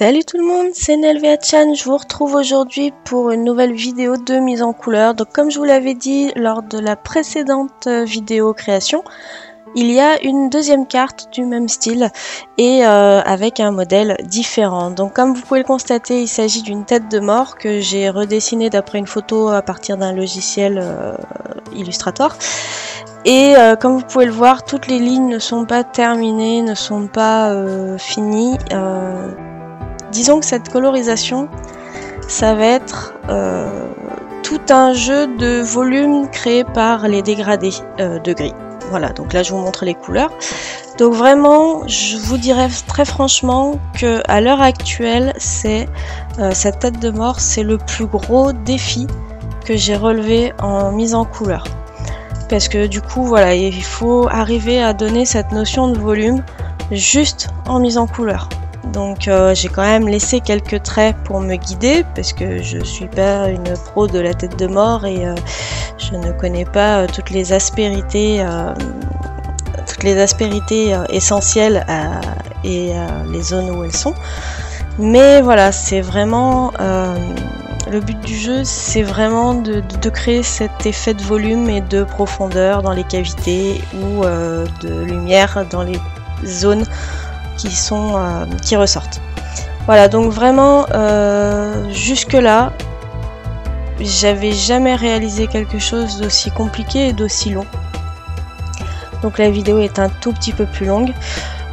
Salut tout le monde, c'est Nelvea Chan. Je vous retrouve aujourd'hui pour une nouvelle vidéo de mise en couleur. Donc comme je vous l'avais dit lors de la précédente euh, vidéo création, il y a une deuxième carte du même style et euh, avec un modèle différent. Donc comme vous pouvez le constater, il s'agit d'une tête de mort que j'ai redessinée d'après une photo à partir d'un logiciel euh, Illustrator. Et euh, comme vous pouvez le voir, toutes les lignes ne sont pas terminées, ne sont pas finies. Disons que cette colorisation, ça va être tout un jeu de volume créé par les dégradés de gris. Voilà, donc là je vous montre les couleurs. Donc vraiment, je vous dirais très franchement que à l'heure actuelle, c'est euh, cette tête de mort, c'est le plus gros défi que j'ai relevé en mise en couleur. Parce que du coup, voilà, il faut arriver à donner cette notion de volume juste en mise en couleur. Donc euh, j'ai quand même laissé quelques traits pour me guider parce que je suis pas une pro de la tête de mort et euh, je ne connais pas euh, toutes les aspérités toutes les aspérités essentielles et les zones où elles sont. Mais voilà, c'est vraiment le but du jeu, c'est vraiment de, de, créer cet effet de volume et de profondeur dans les cavités ou de lumière dans les zones euh, qui ressortent. Voilà, donc vraiment euh, jusque là, j'avais jamais réalisé quelque chose d'aussi compliqué et d'aussi long. Donc la vidéo est un tout petit peu plus longue.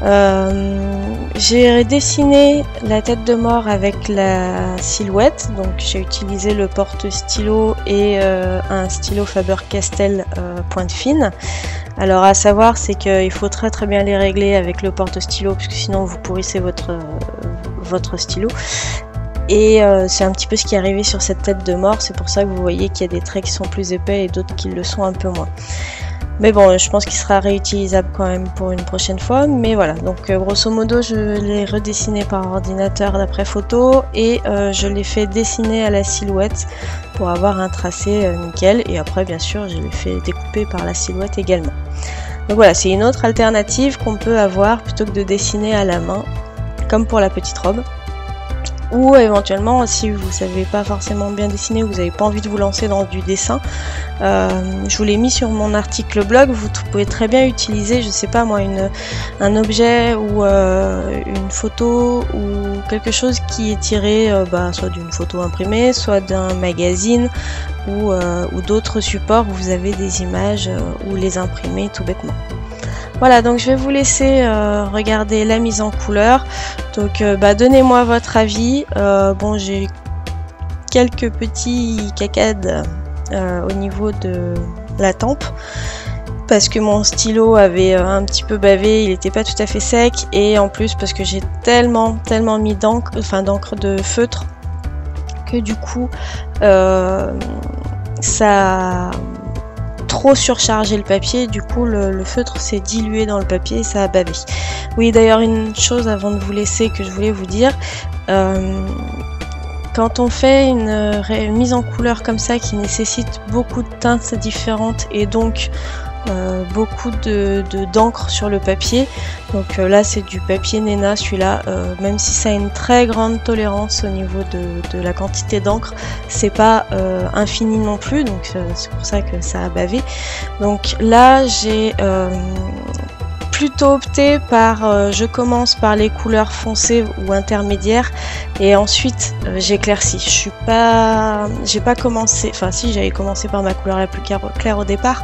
Euh, j'ai dessiné la tête de mort avec la silhouette, donc j'ai utilisé le porte-stylo et un stylo Faber-Castell pointe fine. Alors à savoir c'est qu'il faut très très bien les régler avec le porte-stylo puisque sinon vous pourrissez votre, euh, votre stylo. Et euh, c'est un petit peu ce qui est arrivé sur cette tête de mort, c'est pour ça que vous voyez qu'il y a des traits qui sont plus épais et d'autres qui le sont un peu moins. Mais bon, je pense qu'il sera réutilisable quand même pour une prochaine fois. Mais voilà, donc euh, grosso modo, je l'ai redessiné par ordinateur d'après photo et euh, je l'ai fait dessiner à la silhouette pour avoir un tracé euh, nickel. Et après, bien sûr, je l'ai fait découper par la silhouette également. Donc voilà, c'est une autre alternative qu'on peut avoir plutôt que de dessiner à la main, comme pour la petite robe. Ou éventuellement, si vous savez pas forcément bien dessiner ou vous n'avez pas envie de vous lancer dans du dessin, euh, je vous l'ai mis sur mon article blog. Vous pouvez très bien utiliser, je sais pas moi, une, un objet ou euh, une photo ou quelque chose qui est tiré euh, bah, soit d'une photo imprimée, soit d'un magazine ou, ou d'autres supports où vous avez des images ou les imprimer tout bêtement. Voilà, donc je vais vous laisser euh, regarder la mise en couleur. Donc euh, bah, donnez-moi votre avis. Euh, bon, j'ai quelques petits cacades au niveau de la tempe parce que mon stylo avait un petit peu bavé, il n'était pas tout à fait sec et en plus parce que j'ai tellement tellement mis d'encre, enfin d'encre de feutre que du coup ça trop surchargé le papier, du coup le, feutre s'est dilué dans le papier et ça a bavé. Oui d'ailleurs une chose avant de vous laisser que je voulais vous dire, euh, quand on fait une, mise en couleur comme ça qui nécessite beaucoup de teintes différentes et donc euh, beaucoup de d'encre sur le papier. Donc euh, là c'est du papier Nena celui-là, euh, même si ça a une très grande tolérance au niveau de, la quantité d'encre, c'est pas infini non plus, donc c'est pour ça que ça a bavé. Donc là j'ai plutôt opté par je commence par les couleurs foncées ou intermédiaires et ensuite j'éclaircis. Je suis pas j'ai pas commencé enfin si j'avais commencé par ma couleur la plus claire au départ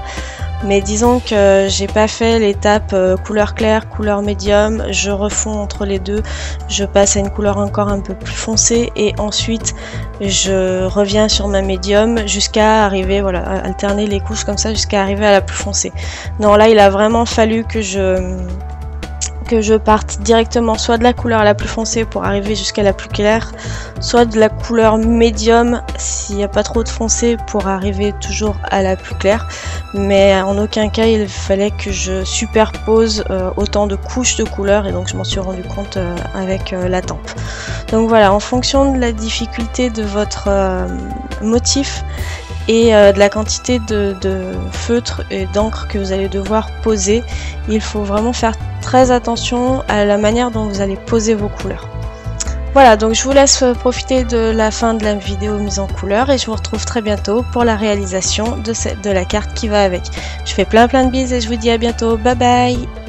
mais disons que j'ai pas fait l'étape euh, couleur claire, couleur médium, je refonds entre les deux, je passe à une couleur encore un peu plus foncée. Et ensuite je reviens sur ma médium jusqu'à arriver, voilà, alterner les couches comme ça jusqu'à arriver à la plus foncée. Non, là il a vraiment fallu que je je parte directement soit de la couleur la plus foncée pour arriver jusqu'à la plus claire, soit de la couleur médium s'il n'y a pas trop de foncé pour arriver toujours à la plus claire. Mais en aucun cas il fallait que je superpose euh, autant de couches de couleurs et donc je m'en suis rendu compte euh, avec euh, la tempe. Donc voilà, en fonction de la difficulté de votre motif et de la quantité de, feutre et d'encre que vous allez devoir poser, il faut vraiment faire très attention à la manière dont vous allez poser vos couleurs. Voilà, donc je vous laisse profiter de la fin de la vidéo mise en couleur et je vous retrouve très bientôt pour la réalisation de, de la carte qui va avec. Je fais plein plein de bises et je vous dis à bientôt. Bye bye